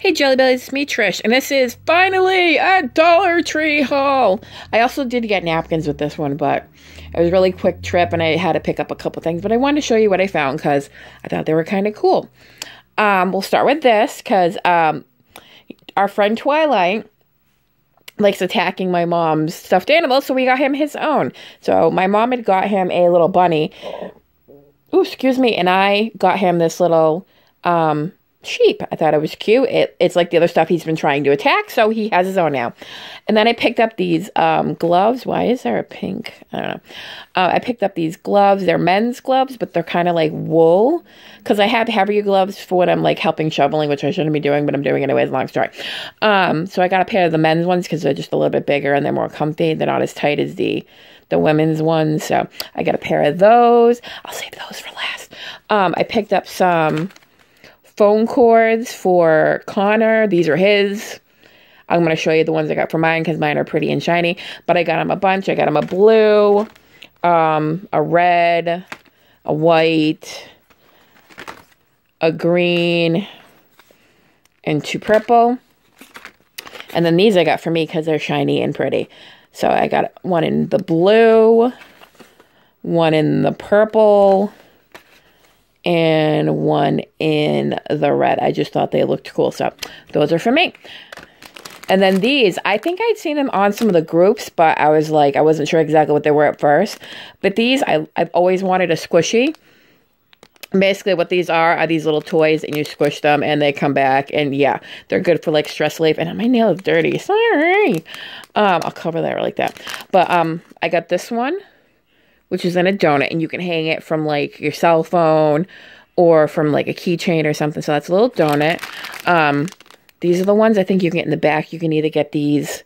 Hey Jelly Bellies, it's me Trish, and this is finally a Dollar Tree haul. I also did get napkins with this one, but it was a really quick trip and I had to pick up a couple things, but I wanted to show you what I found because I thought they were kind of cool. Um, we'll start with this because um, our friend Twilight likes attacking my mom's stuffed animals, so we got him his own. So my mom had got him a little bunny. Ooh, excuse me, and I got him this little um, sheep. I thought it was cute. It, it's like the other stuff he's been trying to attack, so he has his own now. And then I picked up these um, gloves. Why is there a pink? I don't know. Uh, I picked up these gloves. They're men's gloves, but they're kind of like wool because I have heavier gloves for when I'm like helping shoveling, which I shouldn't be doing, but I'm doing it anyways. Long story. Um, so I got a pair of the men's ones because they're just a little bit bigger and they're more comfy. They're not as tight as the the women's ones. So I got a pair of those. I'll save those for last. Um, I picked up some phone cords for Connor. These are his. I'm going to show you the ones I got for mine because mine are pretty and shiny. But I got him a bunch. I got him a blue, um, a red, a white, a green, and two purple. And then these I got for me because they're shiny and pretty. So I got one in the blue, one in the purple, and one in the red. I just thought they looked cool. So those are for me. And then these, I think I'd seen them on some of the groups, but I was like, I wasn't sure exactly what they were at first. But these, I, I've always wanted a squishy. Basically, what these are are these little toys, and you squish them, and they come back. And yeah, they're good for like stress relief. And my nail is dirty. Sorry. Um, I'll cover that like that. But um, I got this one which is in a donut, and you can hang it from like your cell phone or from like a keychain or something. So that's a little donut. Um, these are the ones I think you can get in the back. You can either get these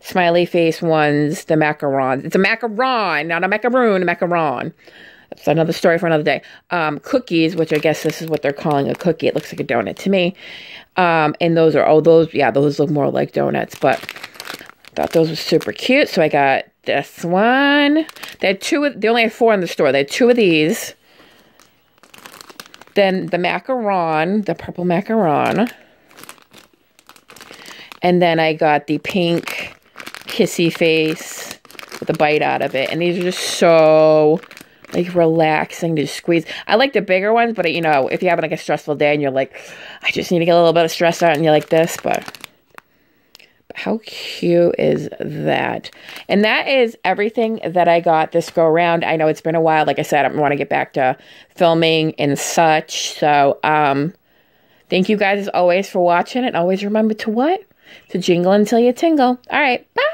smiley face ones, the macaron. It's a macaron, not a macaroon, a macaron. That's another story for another day. Um, cookies, which I guess this is what they're calling a cookie. It looks like a donut to me. Um, and those are, oh, those, yeah, those look more like donuts, but thought those were super cute. So I got this one. They had two, they only had four in the store. They had two of these. Then the macaron, the purple macaron. And then I got the pink kissy face with a bite out of it. And these are just so like relaxing to squeeze. I like the bigger ones, but you know, if you have like a stressful day and you're like, I just need to get a little bit of stress out and you like this, but how cute is that? And that is everything that I got this go around. I know it's been a while. Like I said, I want to get back to filming and such. So, um, thank you guys as always for watching. And always remember to what? To jingle until you tingle. All right. Bye.